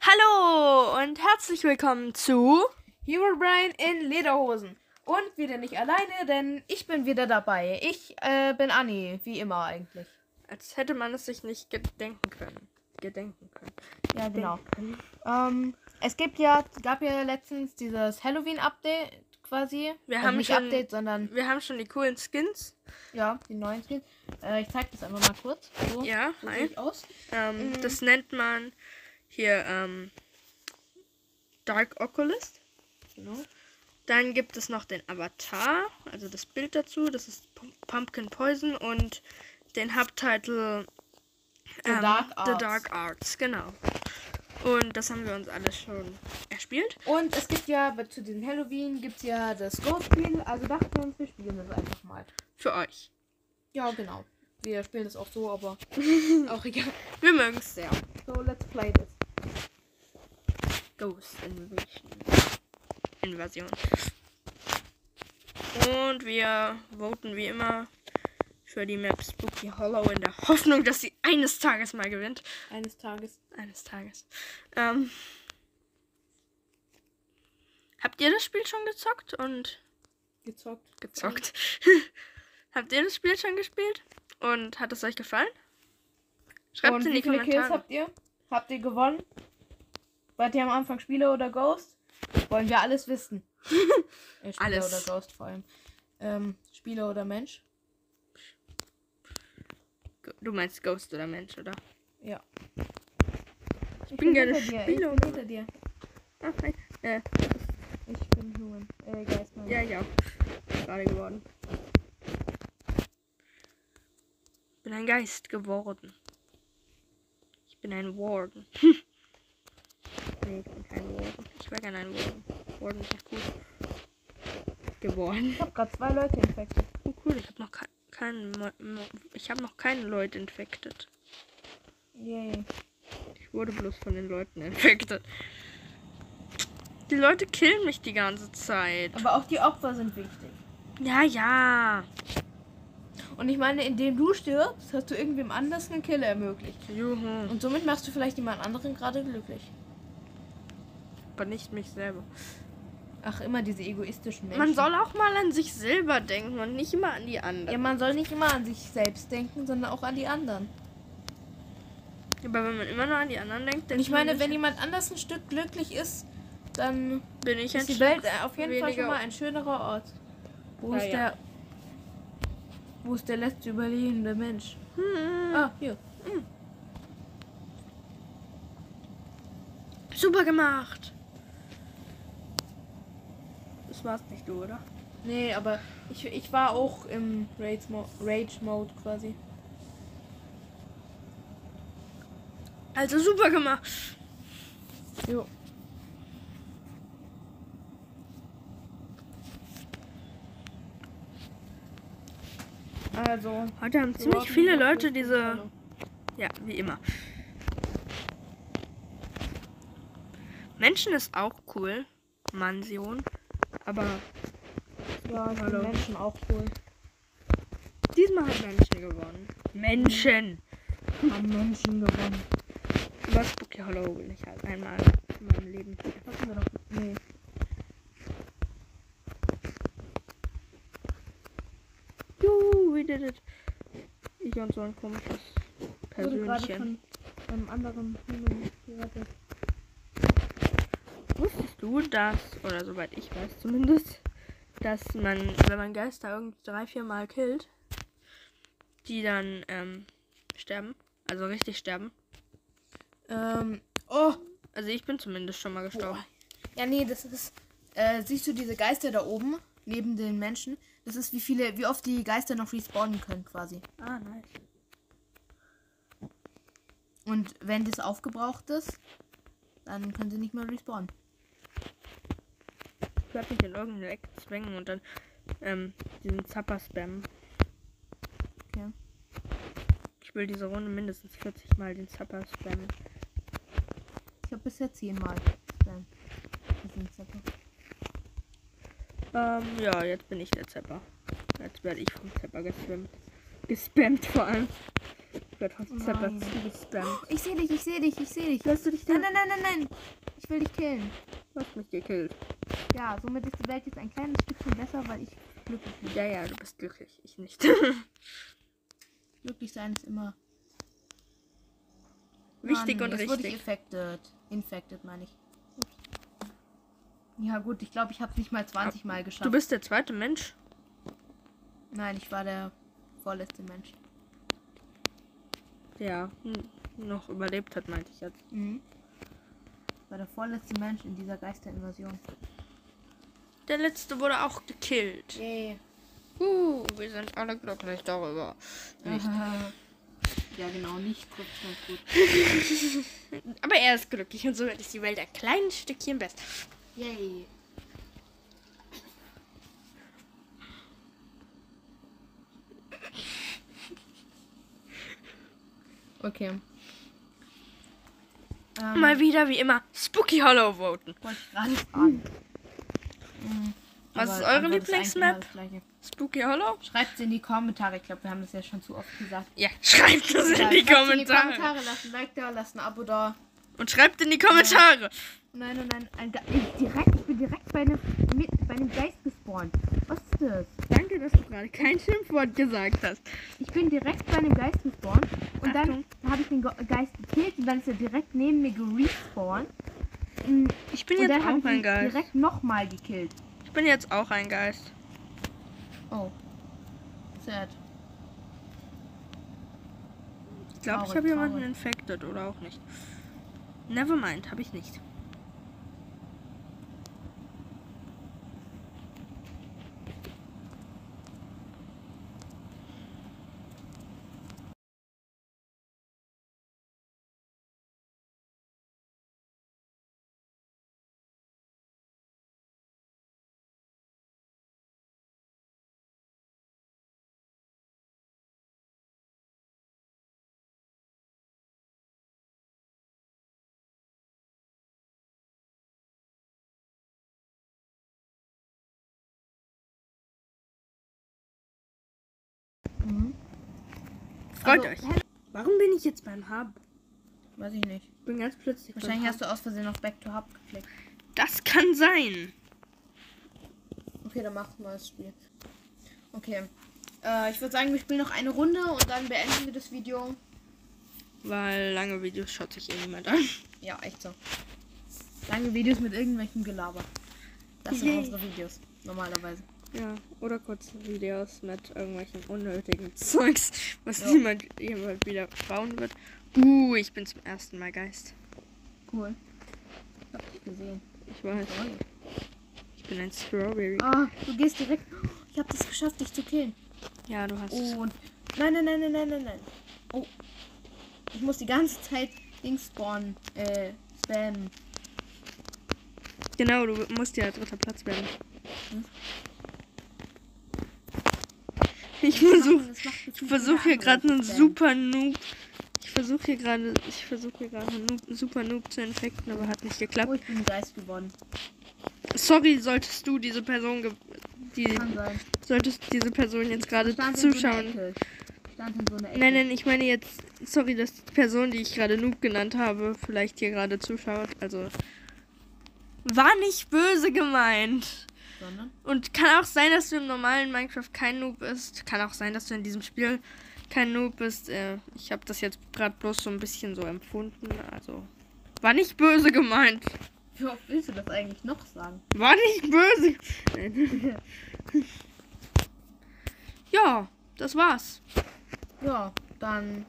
Hallo und herzlich willkommen zu Hero Brian in Lederhosen. Und wieder nicht alleine, denn ich bin wieder dabei. Ich äh, bin Anni, wie immer eigentlich. Als hätte man es sich nicht gedenken können. Gedenken können. Ja, genau. Ähm, es gibt ja, gab ja letztens dieses Halloween-Update quasi. Wir Also haben nicht schon- Update, sondern Wir haben schon die coolen Skins. ja, die neuen Skins. Äh, ich zeig das einfach mal kurz. So, Ja, aus. Ähm, Mhm. Das nennt man hier ähm, Dark Oculist. Genau. Dann gibt es noch den Avatar, also das Bild dazu. Das ist Pum- Pumpkin Poison und den Subtitle The Dark The Arts. Dark Arts, genau. Und das haben wir uns alles schon erspielt. Und es gibt ja, zu diesem Halloween gibt es ja das Ghost-Spiel. Also dachten wir uns, wir spielen das einfach mal. Für euch. Ja, genau. Wir spielen das auch so, aber auch egal. Wir mögen es sehr. So, let's play this. Ghost Invasion. Invasion. Und wir voten wie immer für die Map Spooky Hollow in der Hoffnung, dass sie eines Tages mal gewinnt. Eines Tages. Eines Tages. Ähm, habt ihr das Spiel schon gezockt und Gezockt. gezockt? habt ihr das Spiel schon gespielt? Und hat es euch gefallen? Schreibt Und in wie die viele Kills Kommentare. habt ihr? Habt ihr gewonnen? Wart ihr am Anfang Spieler oder Ghost? Wollen wir alles wissen. äh, Spieler Alles. oder Ghost vor allem. Ähm, Spieler oder Mensch? Du meinst Ghost oder Mensch, oder? Ja. Ich bin gerne hinter dir. Ich Spieler bin hinter dir. Ach, nein. Äh, Ich bin Human. Äh, Geistmann. Ja, ja. Gerade geworden. Bin ein Geist geworden. Ich bin ein Warden. nee, ich bin kein Warden. Ich wäre gerne ein Warden. Warden ist gut. Geworden. Ich hab grad zwei Leute infektiert. Oh cool, ich habe noch ke keinen. Ich habe noch keine Leute infected. Yay. Ich wurde bloß von den Leuten infected. Die Leute killen mich die ganze Zeit. Aber auch die Opfer sind wichtig. Ja, ja. Und ich meine, indem du stirbst, hast du irgendwem anders einen Kill ermöglicht. Juhu. Und somit machst du vielleicht jemand anderen gerade glücklich. Aber nicht mich selber. Ach, immer diese egoistischen Menschen. Man soll auch mal an sich selber denken und nicht immer an die Ja, anderen. man soll nicht immer an sich selbst denken, sondern auch an die anderen. Aber wenn man immer nur an die anderen denkt, Und denkt ich meine, wenn jemand anders ein Stück glücklich ist, dann bin ich ein ist die Stück Welt äh, auf jeden Fall schon mal ein schönerer Ort. Wo Ja, ist ja. Wo ist der letzte überlebende Mensch? Hm, Ah, hier. super gemacht. Das war's nicht du, oder? Nee, aber ich, ich war auch im Rage-Mo- Rage-Mode quasi. Also super gemacht. Jo. Also. Heute haben ziemlich viele Leute diese. Hallo. Ja, wie immer. Menschen ist auch cool. Mansion. Aber Ja, Hallo. Menschen auch cool. diesmal hat Menschen gewonnen. Menschen! Haben Menschen gewonnen. Über Spooky Hollow will ich halt einmal in meinem Leben. Hatten wir doch. Nee. Juhu, we did it. Ich und so ein komisches Persönchen. von einem anderen gerettet. Wusstest du, dass, oder soweit ich weiß zumindest, dass man, wenn man Geister irgendwie drei, vier Mal killt, die dann ähm, sterben? Also richtig sterben. Ähm. Oh! Also ich bin zumindest schon mal gestorben. Ja, nee, das ist. Äh, siehst du diese Geister da oben? Neben den Menschen? Das ist wie viele, wie oft die Geister noch respawnen können quasi. Ah, nice. Und wenn das aufgebraucht ist, dann können sie nicht mehr respawnen. Ich werde mich in irgendeine Ecke zwängen und dann ähm, diesen Zapper spammen. Okay. Ich will diese Runde mindestens 40 Mal den Zapper spammen. Ich habe bisher zehnmal. Spam. Das sind Zapper. Ähm, ja, jetzt bin ich der Zapper. Jetzt werde ich vom Zapper gespammt. Gespammt vor allem. werde fast Nein. zerplatzt gespammt. Ich sehe dich, ich sehe dich, ich sehe dich. Lässt du dich Nein, nein, nein, nein, nein. Ich will dich killen. Du hast mich gekillt. Ja, somit ist die Welt jetzt ein kleines Stückchen besser, weil ich glücklich bin. Ja, ja, du bist glücklich. Ich nicht. Glücklich sein ist immer Wichtig Mann, und jetzt wurde ich richtig. infected. Infected meine ich. Ja gut, ich glaube, ich habe es nicht mal 20 Mal geschafft. Du bist der zweite Mensch. Nein, ich war der vorletzte Mensch. der hm, noch überlebt hat, meinte ich jetzt. Mhm. Ich war der vorletzte Mensch in dieser Geisterinvasion. Der letzte wurde auch gekillt. Yay. Uh, wir sind alle glücklich darüber. Nicht. ja, genau, nicht trifft gut. Aber er ist glücklich und somit ist die Welt ein kleines Stückchen besser. Yay. Okay. Ähm, Mal wieder wie immer Spooky Hollow voten. Mhm. Was Aber ist eure Lieblingsmap? Spooky Hollow? Schreibt es in die Kommentare. Ich glaube, wir haben das ja schon zu oft gesagt. Ja, schreibt das in Ja, die schreibt's Kommentare. In die Kommentare, lasst ein Like da, lasst ein Abo da. Und schreibt in die Kommentare. Nein, nein, nein. Ich, direkt, ich bin direkt bei einem, bei einem Geist gespawnt. Was ist das? Danke, dass du gerade kein Schimpfwort gesagt hast. Ich bin direkt bei einem Geist gespawnt. Und Achtung. dann habe ich den Ge Geist gekillt und dann ist er direkt neben mir gerespawnt. Mm, Ich bin Und jetzt auch ein Geist. direkt nochmal gekillt. Ich bin jetzt auch ein Geist. Oh. Sad. Ich glaube, ich habe jemanden infected oder auch nicht. Nevermind, habe ich nicht. Mhm. Freut Also, euch. Warum bin ich jetzt beim Hub? Weiß ich nicht. Ich bin ganz plötzlich Wahrscheinlich beim hast du aus Versehen auf Back to Hub geklickt. Das kann sein. Okay, dann mach mal das Spiel. Okay. Äh, ich würde sagen, wir spielen noch eine Runde und dann beenden wir das Video. Weil lange Videos schaut sich eh niemand an. Ja, echt so. Lange Videos mit irgendwelchem Gelaber. Das sind Yay. unsere Videos. Normalerweise. Ja, oder kurze Videos mit irgendwelchen unnötigen Zeugs, was Ja. niemand jemand wieder bauen wird. Uh, ich bin zum ersten Mal Geist. Cool. Ich hab dich gesehen. Ich weiß, ich bin ein Strawberry. Ah, du gehst direkt. Ich habe das geschafft, dich zu killen. Ja, du hast es. Und. Nein, nein, nein, nein, nein, nein, nein. Oh. Ich muss die ganze Zeit Dings spawnen. Äh, spammen. Genau, du musst ja dritter Platz werden. Hm? Ich versuche jeder hier gerade einen super Noob. Ich versuche hier gerade, ich versuche hier gerade einen Noob, super Noob zu infekten, aber hat nicht Oh, geklappt. ich bin Geist geworden. Sorry, solltest du diese Person, die, solltest diese Person jetzt gerade zuschauen. So. Nein, nein, ich meine jetzt, sorry, dass die Person, die ich gerade Noob genannt habe, vielleicht hier gerade zuschaut. Also, war nicht böse gemeint. Sondern? Und kann auch sein, dass du im normalen Minecraft kein Noob bist. Kann auch sein, dass du in diesem Spiel kein Noob bist. Äh, ich habe das jetzt gerade bloß so ein bisschen so empfunden. Also, war nicht böse gemeint. Wie oft willst du das eigentlich noch sagen? War nicht böse. Ja, das war's. Ja, dann.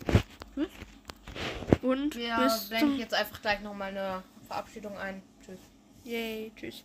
Und Wir blenden jetzt einfach gleich nochmal eine Verabschiedung ein. Tschüss. Yay, tschüss.